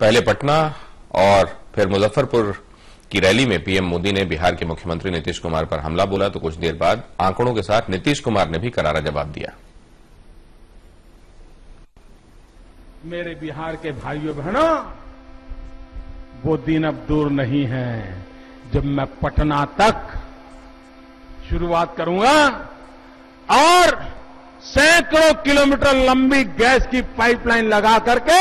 पहले पटना और फिर मुजफ्फरपुर की रैली में पीएम मोदी ने बिहार के मुख्यमंत्री नीतीश कुमार पर हमला बोला तो कुछ देर बाद आंकड़ों के साथ नीतीश कुमार ने भी करारा जवाब दिया। मेरे बिहार के भाइयों बहनों, वो दिन अब दूर नहीं है जब मैं पटना तक शुरुआत करूँगा और सैकड़ों किलोमीटर लंबी गैस की पाइपलाइन लगा करके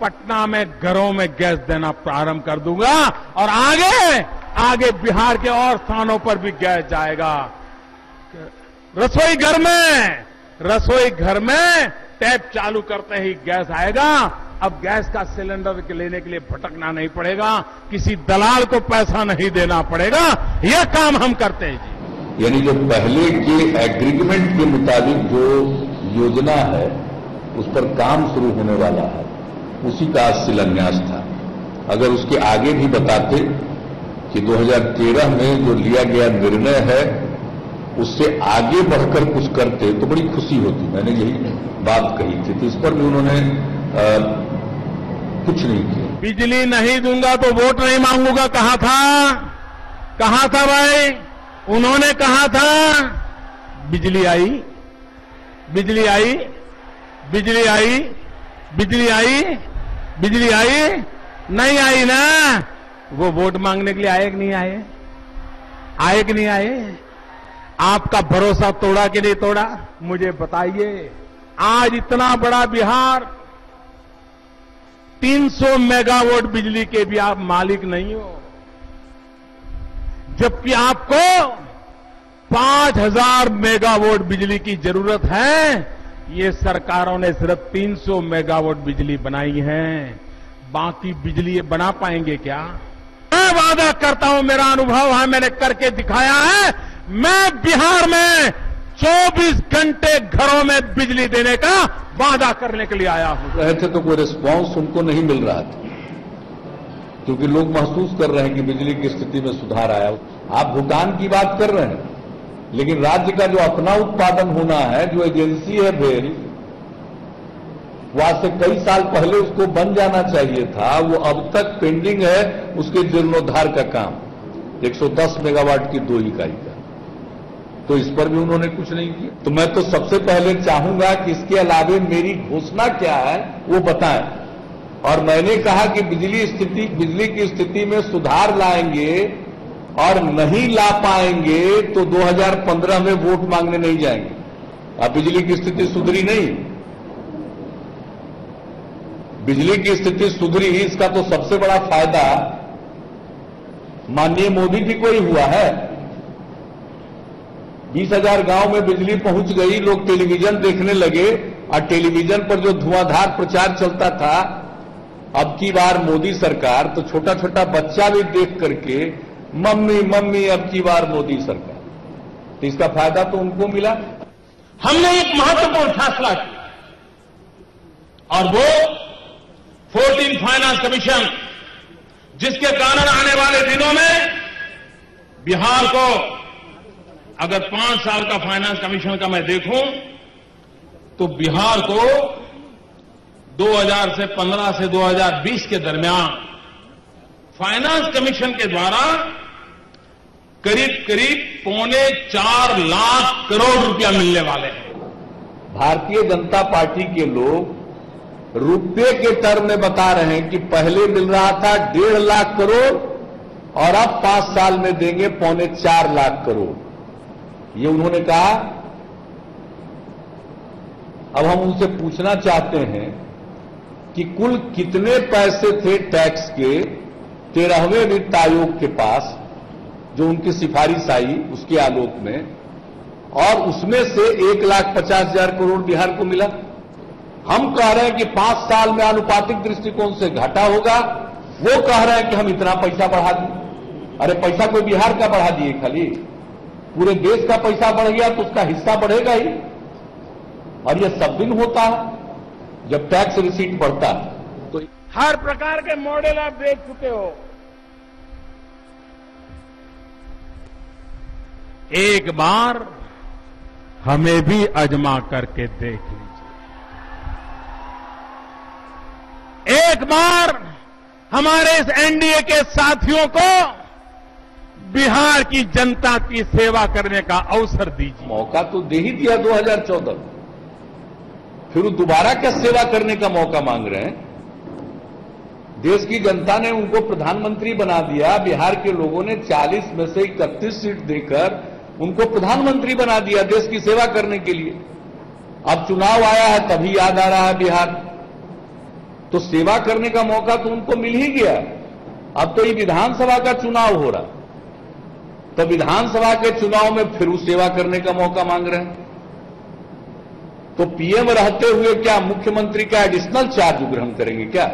पटना में घरों में गैस देना प्रारंभ कर दूँगा और आगे आगे बिहार के और स्थानों पर भी गैस जाएगा। रसोई घर में, रसोई घर में टैप चालू करते ही गैस आएगा। अब गैस का सिलेंडर लेने के लिए भटकना नहीं पड़ेगा, किसी दलाल को पैसा नहीं देना पड़ेगा। यह काम हम करते हैं जी। यानी जो पहले के एग्रीमेंट के मुताबिक जो योजना है, उस पर काम शुरू होने वाला है। उसी का आज शिलान्यास था। अगर उसके आगे भी बताते कि 2013 में जो लिया गया निर्णय है उससे आगे बढ़कर कुछ करते तो बड़ी खुशी होती। मैंने यही बात कही थी तो इस पर भी उन्होंने आ, कुछ नहीं किया। बिजली नहीं दूँगा तो वोट नहीं मांगूँगा। कहा था? कहा था भाई? उन्होंने कहा था? बिजली आई बिजली आई बिजली आई बिजली आई। बिजली आई? नहीं आई ना। वो वोट मांगने के लिए आए कि नहीं आए? आए कि नहीं आए? आपका भरोसा तोड़ा कि नहीं तोड़ा? मुझे बताइए। आज इतना बड़ा बिहार 300 मेगावाट बिजली के भी आप मालिक नहीं हो। जबकि आपको 5000 मेगावाट बिजली की ज़रूरत है। ये सरकारों ने सिर्फ़ 300 मेगावाट बिजली बनाई है। बाकी बिजली बना पाएँगे क्या? मैं वादा करता हूँ, मेरा अनुभव है, मैंने करके दिखाया है। मैं बिहार में 24 घंटे घरों में बिजली देने का वादा करने के लिए आया हूँ। रहे थे तो कोई रिस्पांस उनको नहीं मिल रहा था। क्योंकि लोग महसूस कर रहे हैं कि बिजली की स्थिति में सुधार आया आप भूटान की बात कर रहे हैं। लेकिन राज्य का जो अपना उत्पादन होना है, जो एजेंसी है भेल, वहाँ से कई साल पहले उसको बन जाना चाहिए था, वो अब तक पेंडिंग है उसके जीर्णोद्धार का काम। 110 मेगावाट की दो इकाई का। तो इस पर भी उन्होंने कुछ नहीं किया। तो मैं तो सबसे पहले चाहूँगा कि इसके अलावे मेरी घोषणा क्या है, वो बताएँ। और मैंने कहा कि बिजली स्थिति, बिजली की स्थिति में सुधार लाएँगे और नहीं ला पाएँगे तो 2015 में वोट मांगने नहीं जाएँगे। अब बिजली की स्थिति सुधरी नहीं। बिजली की स्थिति सुधरी, इसका तो सबसे बड़ा फ़ायदा माननीय मोदी जी को ही हुआ है। बीस हज़ार गाँव में बिजली पहुँच गई, लोग टेलीविज़न देखने लगे और टेलीविज़न पर जो धुआंधार प्रचार चलता था, अब की बार मोदी सरकार तो छोटा छोटा बच्चा भी देख करके मम्मी मम्मी, अब की बार मोदी सरकार। तो इसका फ़ायदा तो उनको मिला। हमने एक महत्वपूर्ण फैसला किया। और वो 14 फाइनेंस कमीशन, जिसके कारण आने वाले दिनों में बिहार को अगर पाँच साल का फाइनेंस कमीशन का मैं देखूँ तो बिहार को 2000 से 15 से 2020 के दरमियान फाइनेंस कमीशन के द्वारा करीब करीब पौने चार लाख करोड़ रुपया मिलने वाले हैं। भारतीय जनता पार्टी के लोग रुपये के टर्म में बता रहे हैं कि पहले मिल रहा था डेढ़ लाख करोड़ और अब पाँच साल में देंगे पौने चार लाख करोड़। ये उन्होंने कहा। अब हम उनसे पूछना चाहते हैं कि कुल कितने पैसे थे टैक्स के तेरहवें वित्त आयोग के पास? जो उनकी सिफारिश आई उसके आलोक में, और उसमें से एक लाख पचास हज़ार करोड़ बिहार को मिला। हम कह रहे हैं कि पाँच साल में आनुपातिक दृष्टिकोण से घाटा होगा, वो कह रहे हैं कि हम इतना पैसा बढ़ा दें अरे पैसा कोई बिहार का बढ़ा दिए खाली। पूरे देश का पैसा बढ़ गया तो उसका हिस्सा बढ़ेगा ही। और यह सब दिन होता है, जब टैक्स रिसीट बढ़ता है। तो हर प्रकार के मॉडल आप देख चुके हो। एक बार हमें भी अजमा करके देख लीजिए। एक बार हमारे इस एनडीए के साथियों को बिहार की जनता की सेवा करने का अवसर दीजिए। मौका तो दे ही दिया 2014 फिर दोबारा क्या सेवा करने का मौका मांग रहे हैं? देश की जनता ने उनको प्रधानमंत्री बना दिया। बिहार के लोगों ने 40 में से 31 सीट देकर उनको प्रधानमंत्री बना दिया देश की सेवा करने के लिए। अब चुनाव आया है, तभी याद आ रहा है बिहार। तो सेवा करने का मौका तो उनको मिल ही गया। अब तो ये विधानसभा का चुनाव हो रहा। तो विधानसभा के चुनाव में फिर वो सेवा करने का मौका मांग रहे हैं। तो पीएम रहते हुए क्या मुख्यमंत्री का एडिशनल चार्ज ग्रहण करेंगे क्या?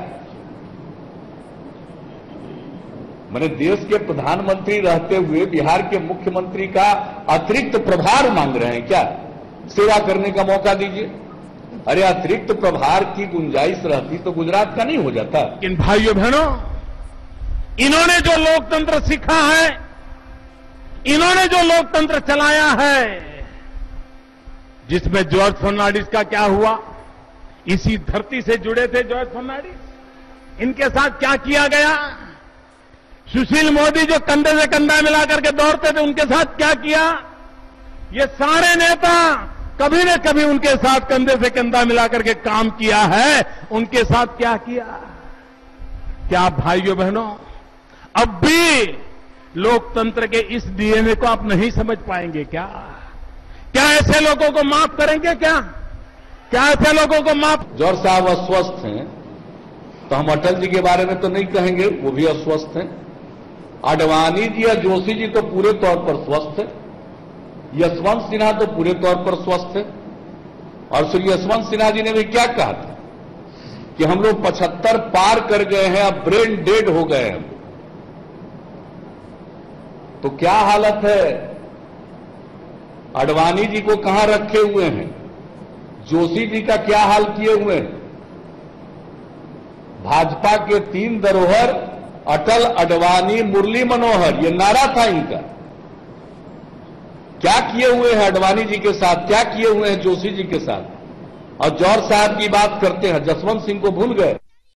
मैंने देश के प्रधानमंत्री रहते हुए बिहार के मुख्यमंत्री का अतिरिक्त प्रभार मांग रहे हैं। क्या? सेवा करने का मौका दीजिए। अरे, अतिरिक्त प्रभार की गुंजाइश रहती तो गुजरात का नहीं हो जाता। इन भाइयों बहनों, इन्होंने जो लोकतंत्र सीखा है, इन्होंने जो लोकतंत्र चलाया है, जिसमें जॉर्ज फर्नांडिस का क्या हुआ? इसी धरती से जुड़े थे जॉर्ज फर्नाडिस। इनके साथ क्या किया गया? सुशील मोदी जो कंधे से कंधा मिलाकर के दौड़ते थे, उनके साथ क्या किया? ये सारे नेता कभी न कभी उनके साथ कंधे से कंधा मिलाकर के काम किया है। उनके साथ क्या किया? क्या भाइयों बहनों, अब भी लोकतंत्र के इस डीएनए को आप नहीं समझ पाएँगे क्या? क्या ऐसे लोगों को माफ़ करेंगे क्या? क्या ऐसे लोगों को माफ़? जौर साहब अस्वस्थ हैं तो हम अटल जी के बारे में तो नहीं कहेंगे, वो भी अस्वस्थ हैं। अडवाणी जी या जोशी जी तो पूरे तौर पर स्वस्थ है। यशवंत सिन्हा तो पूरे तौर पर स्वस्थ है। और श्री यशवंत सिन्हा जी ने भी क्या कहा था? कि हम लोग पचहत्तर पार कर गए हैं, अब ब्रेन डेड हो गए हैं। तो क्या हालत है? अडवाणी जी को कहाँ रखे हुए हैं? जोशी जी का क्या हाल किए हुए हैं? भाजपा के तीन धरोहर अटल अडवाणी मुरली मनोहर, ये नारा था इनका। क्या किए हुए हैं अडवाणी जी के साथ? क्या किए हुए हैं जोशी जी के साथ? और जौहर साहब की बात करते हैं, जसवंत सिंह को भूल गए।